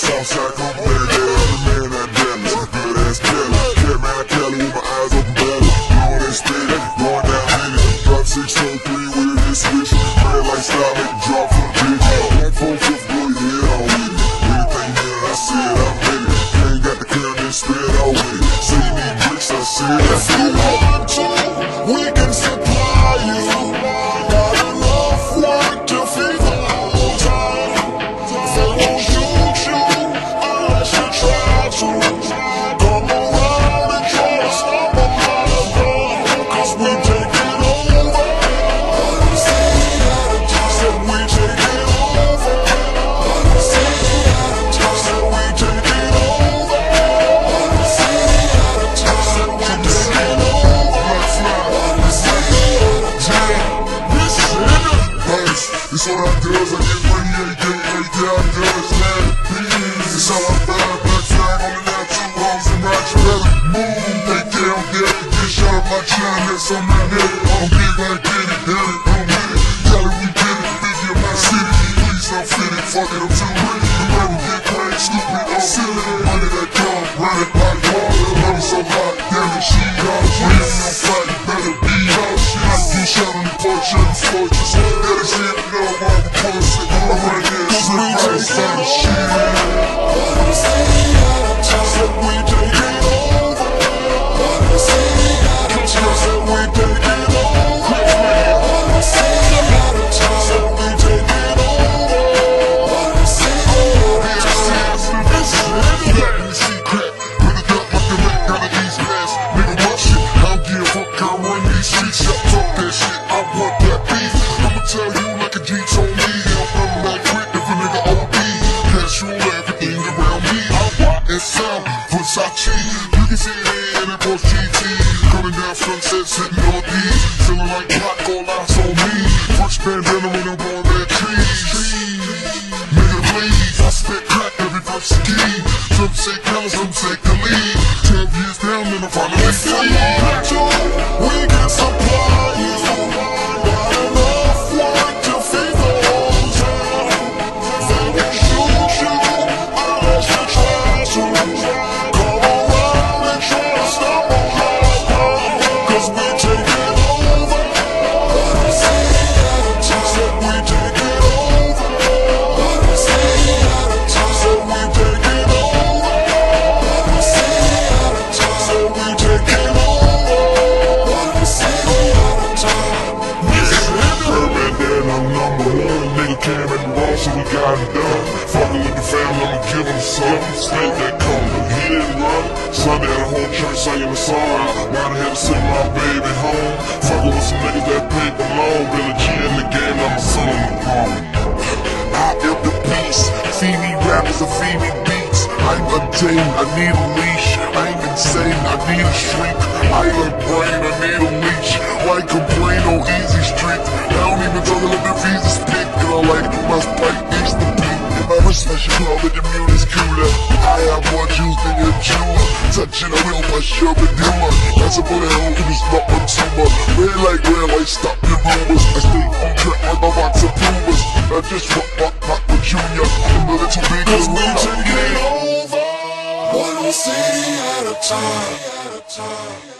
Southside, come back there. I'm the man at Dallas, good ass Cali. Cat man, Cali with my bricks, I It's all I does, I get money, I get right there, I does, man. It's all I find, flag on the two homes and you better move. They down there, get shot up my chin, that's on my head. I'm big, get it, hit it, I'm with it. It, we get it, big in my city. Please, I'm fitted, fuck it, I'm too rich. The money get paid, stupid, I'm silly. Money that come, run it like water. Money so hot, damn it, she got it. You on fire, the fortress. Yeah, they say it, why I'm pussy. I'm right here, inside the shit. See in a Porsche GT Coming down sunset, sitting on these Feeling like Pac, all eyes on me. First bandana when I'm blowing bad trees. Nigga, please, I spit crack every verse ski. Some say colors, some say Khalid. Twelve years down, and I'm finally If number one. Nigga came at the wrong, so we got it done. Fucking with the family, I'ma give him something. Snake that come, he didn't run. Sunday at a whole church singing the song. I had to send my baby home. Fucking with some niggas that paid paper long. Billy G in the game, I'ma sell him the phone. I am the beast. Feed me rappers and feed me beats. I'm untamed, I need a leash. I'm insane, I need a shrink. I look brain, I need a leash. Why complain on easy streets? I don't even talk let the visa speak. And I like my spike eats the beat. My recession club with the is cooler. I have more juice than your jeweler. Touching a wheel, my sure dealer. That's a bullet hole, it is not a tumor. Red like red light, stop your rumors. I stay on track like a box of Pumas. I just rock, rock, rock with Junior. I'm a little big, cause we taking over. One city at a time.